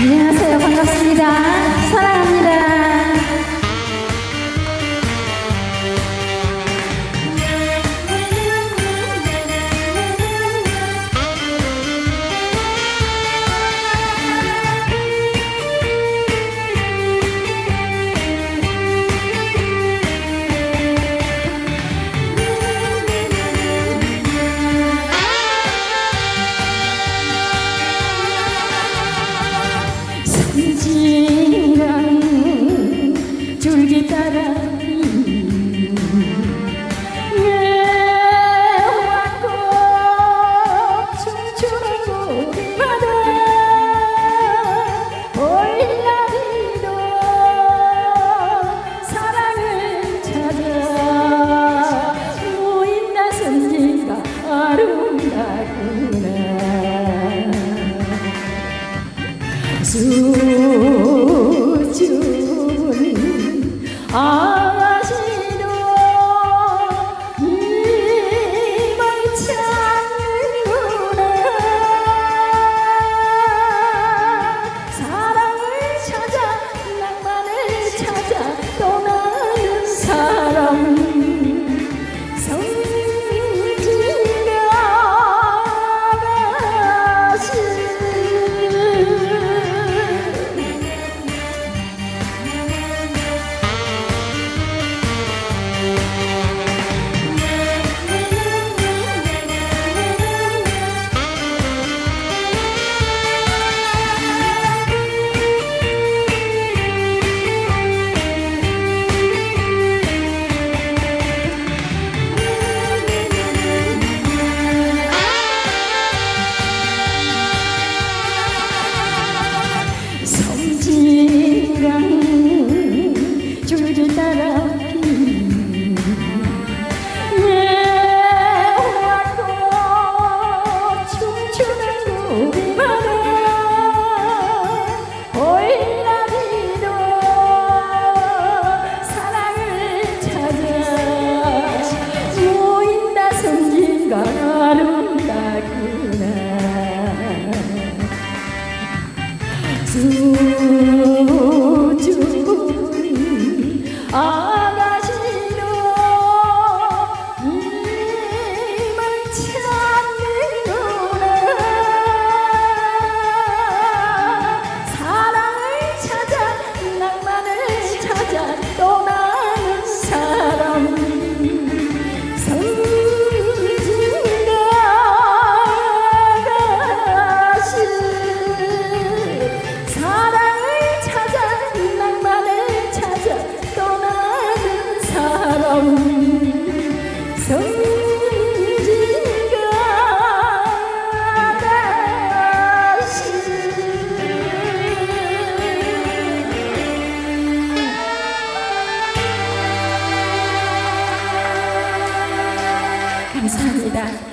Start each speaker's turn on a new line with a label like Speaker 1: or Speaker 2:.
Speaker 1: Yeah. 수줍은 아 주님 아 감사합니다.